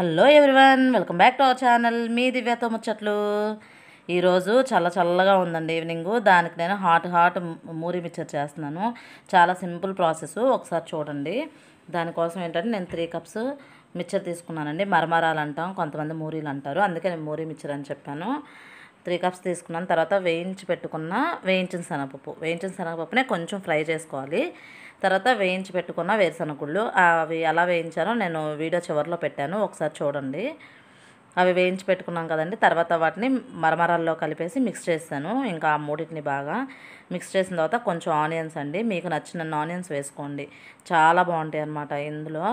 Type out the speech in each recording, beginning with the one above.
Hello everyone welcome back to our channel. మీ దివ్యతో ముచ్చట్లు. ఈరోజు చాలా చల్లగా ఉందండి ఈవినింగ్. దానికి నేను హాట్ హాట్ మూరి మిక్చర్ చేస్తున్నాను. చాలా సింపుల్ ప్రాసెస్. ఒకసారి చూడండి. దానికోసం ఏంటంటే నేను త్రీ కప్స్ మిక్చర్ తీసుకున్నానండి. మరమరాలు అంటాం కొంతమంది మూరీలు అంటారు. అందుకే నేను మూరీ మిక్చర్ అని చెప్పాను. త్రీ కప్స్ తీసుకున్నాను. తర్వాత వేయించి పెట్టుకున్న వేయించిన శనగపప్పు. వేయించిన శనగపప్పునే కొంచెం ఫ్రై చేసుకోవాలి. తర్వాత వేయించి పెట్టుకున్న వేరుశనగుళ్ళు. అవి ఎలా వేయించానో నేను వీడియో చివరిలో పెట్టాను. ఒకసారి చూడండి. అవి వేయించి పెట్టుకున్నాం కదండి. తర్వాత వాటిని మరమరాల్లో కలిపేసి మిక్స్ చేస్తాను. ఇంకా ఆ మూడింటిని బాగా మిక్స్ చేసిన తర్వాత కొంచెం ఆనియన్స్ అండి. మీకు నచ్చిన ఆనియన్స్ వేసుకోండి. చాలా బాగుంటాయి అన్నమాట ఇందులో.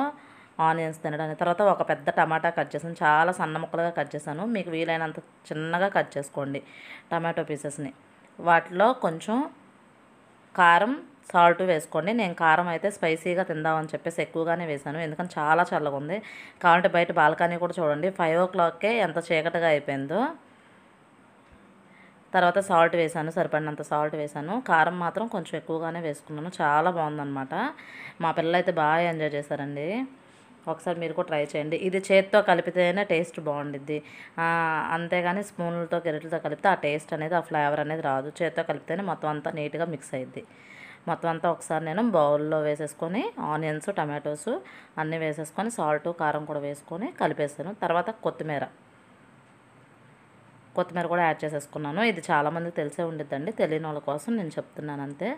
ఆనియన్స్ తినడానికి. తర్వాత ఒక పెద్ద టమాటా కట్ చేసాను చాలా సన్న ముక్కలుగా కట్ చేశాను. మీకు వీలైనంత చిన్నగా కట్ చేసుకోండి టమాటో పీసెస్ని. వాటిలో కొంచెం కారం సాల్ట్ వేసుకోండి. నేను కారం అయితే స్పైసీగా తిందామని చెప్పేసి ఎక్కువగానే వేశాను. ఎందుకంటే చాలా చల్లగా ఉంది. కావాలంటే బయట బాల్కనీ కూడా చూడండి. ఫైవ్ ఓ క్లాక్కే ఎంత చీకటిగా అయిపోయిందో. తర్వాత సాల్ట్ వేసాను సరిపడినంత సాల్ట్ వేసాను కారం మాత్రం కొంచెం ఎక్కువగానే వేసుకున్నాను. చాలా బాగుందన్నమాట. మా పిల్లలు అయితే బాగా ఎంజాయ్ చేశారండి. ఒకసారి మీరు కూడా ట్రై చేయండి. ఇది చేత్తో కలిపితేనే టేస్ట్ బాగుండిద్ది. అంతేగాని స్పూన్లతో గెరిటలతో కలిపితే ఆ టేస్ట్ అనేది ఆ ఫ్లేవర్ అనేది రాదు. చేత్తో కలిపితేనే మొత్తం అంతా నీట్గా మిక్స్ అయ్యిద్ది మొత్తం అంతా ఒకసారి నేను బౌల్లో వేసేసుకొని ఆనియన్స్ టమాటోస్ అన్నీ వేసేసుకొని సాల్ట్ కారం కూడా వేసుకొని కలిపేస్తాను. తర్వాత కొత్తిమీర. కొత్తిమీర కూడా యాడ్ చేసేసుకున్నాను. ఇది చాలామంది తెలిసే ఉండిద్దండి. తెలియని వాళ్ళ కోసం నేను చెప్తున్నాను అంతే.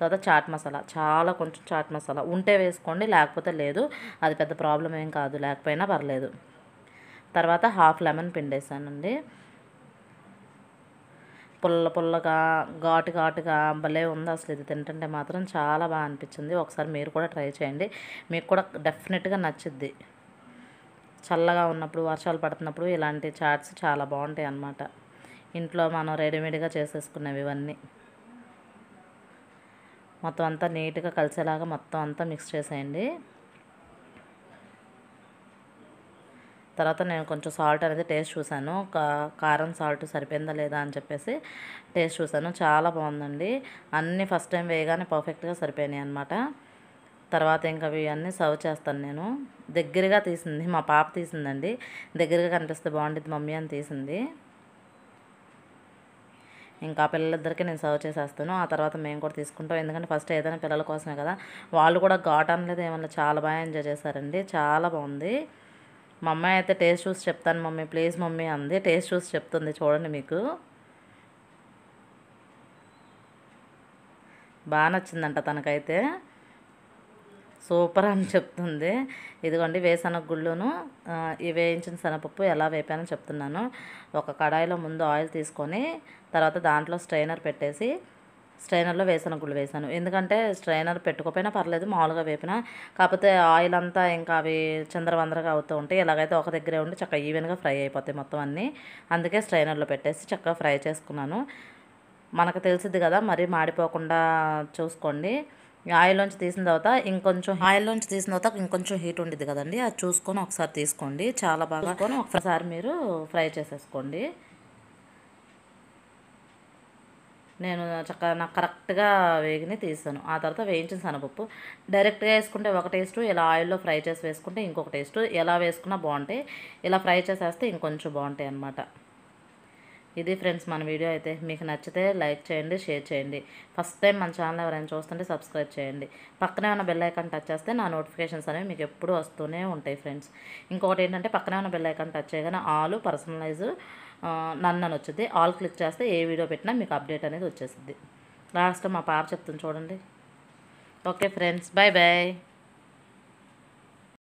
తర్వాత చాట్ మసాలా. చాలా కొంచెం చాట్ మసాలా. ఉంటే వేసుకోండి లేకపోతే లేదు. అది పెద్ద ప్రాబ్లం ఏం కాదు. లేకపోయినా పర్లేదు. తర్వాత హాఫ్ లెమన్ పిండేసానండి. పుల్ల పుల్లగా ఘాటు ఘాటుగా భలే ఉంది అసలు ఇది తింటుంటే మాత్రం చాలా బాగా అనిపించింది. ఒకసారి మీరు కూడా ట్రై చేయండి. మీకు కూడా డెఫినెట్గా నచ్చుద్ది. చల్లగా ఉన్నప్పుడు వర్షాలు పడుతున్నప్పుడు ఇలాంటి చాట్స్ చాలా బాగుంటాయి అన్నమాట. ఇంట్లో మనం రెడీమేడ్గా చేసేసుకునేవి ఇవన్నీ. మొత్తం అంతా నీట్గా కలిసేలాగా మొత్తం అంతా మిక్స్ చేసేయండి. తర్వాత నేను కొంచెం సాల్ట్ అనేది టేస్ట్ చూశాను. కారం సాల్ట్ సరిపోయిందా లేదా అని చెప్పేసి టేస్ట్ చూశాను. చాలా బాగుందండి. అన్నీ ఫస్ట్ టైం వేయగానే పర్ఫెక్ట్గా సరిపోయినాయి అనమాట తర్వాత ఇంకా ఇవన్నీ అన్నీ సర్వ్ చేస్తాను నేను. దగ్గరగా తీసింది మా పాప తీసిందండి. దగ్గరగా కనిపిస్తే బాగుంటుంది మమ్మీ అని తీసింది. ఇంకా పిల్లలిద్దరికీ నేను సర్వ్ చేసేస్తాను. ఆ తర్వాత మేము కూడా తీసుకుంటాం. ఎందుకంటే ఫస్ట్ ఏదైనా పిల్లల కోసమే కదా. వాళ్ళు కూడా ఘాట్ అనలేదు ఏమన్నా చాలా బాగా ఎంజాయ్ చేశారండి. చాలా బాగుంది. మా అమ్మాయి అయితే టేస్ట్ చూసి చెప్తాను మమ్మీ ప్లీజ్ మమ్మీ అంది. టేస్ట్ చూసి చెప్తుంది చూడండి మీకు. బాగా నచ్చిందంట తనకైతే. సూపర్ అని చెప్తుంది. ఇదిగోండి వేసనగ గుళ్ళును ఈ వేయించిన శనగపప్పు ఎలా వేపానో చెప్తున్నాను. ఒక కడాయిలో ముందు ఆయిల్ తీసుకొని తర్వాత దాంట్లో స్ట్రైనర్ పెట్టేసి స్ట్రైనర్లో వేసిన గుళ్ళు వేసాను ఎందుకంటే స్ట్రైనర్ పెట్టుకోపోయినా పర్లేదు మామూలుగా వేపినా. కాకపోతే ఆయిల్ అంతా ఇంకా అవి చంద్రవందరగా అవుతూ ఉంటాయి ఎలాగైతే ఒక దగ్గరే ఉండి చక్కగా ఈవెన్గా ఫ్రై అయిపోతాయి మొత్తం అన్నీ అందుకే స్ట్రైనర్లో పెట్టేసి చక్కగా ఫ్రై చేసుకున్నాను. మనకు తెలిసిద్ది కదా మరీ మాడిపోకుండా చూసుకోండి. ఆయిల్లోంచి తీసిన తర్వాత ఇంకొంచెం ఆయిల్లోంచి తీసిన తర్వాత ఇంకొంచెం హీట్ ఉండిద్ది కదండి. అది చూసుకొని ఒకసారి తీసుకోండి. చాలా బాగా ఒకసారి మీరు ఫ్రై చేసేసుకోండి. నేను చక్కగా నాకు కరెక్ట్గా వేగిని తీసాను. ఆ తర్వాత వేయించిన శనగపప్పు. డైరెక్ట్గా వేసుకుంటే ఒక టేస్ట్ ఇలా ఆయిల్లో ఫ్రై చేసి వేసుకుంటే ఇంకొక టేస్ట్. ఎలా వేసుకున్నా బాగుంటాయి. ఇలా ఫ్రై చేసేస్తే ఇంకొంచెం బాగుంటాయి అన్నమాట. ఇది ఫ్రెండ్స్ మన వీడియో అయితే మీకు నచ్చితే లైక్ చేయండి షేర్ చేయండి. ఫస్ట్ టైం మన ఛానల్ ఎవరైనా చూస్తుంటే సబ్స్క్రైబ్ చేయండి. పక్కనే ఉన్న బెల్ ఐకాన్ టచ్ చేస్తే నా నోటిఫికేషన్స్ అనేవి మీకు ఎప్పుడు వస్తూనే ఉంటాయి ఫ్రెండ్స్ ఇంకొకటి ఏంటంటే పక్కనే ఉన్న బెల్ ఐకాన్ టచ్ చేయగానే ఆల్ పర్సనలైజ్ నన్ను అని వచ్చింది. ఆల్ క్లిక్ చేస్తే ఏ వీడియో పెట్టినా మీకు అప్డేట్ అనేది వచ్చేసింది లాస్ట్ మా పాప చెప్తుంది చూడండి. Okay friends bye bye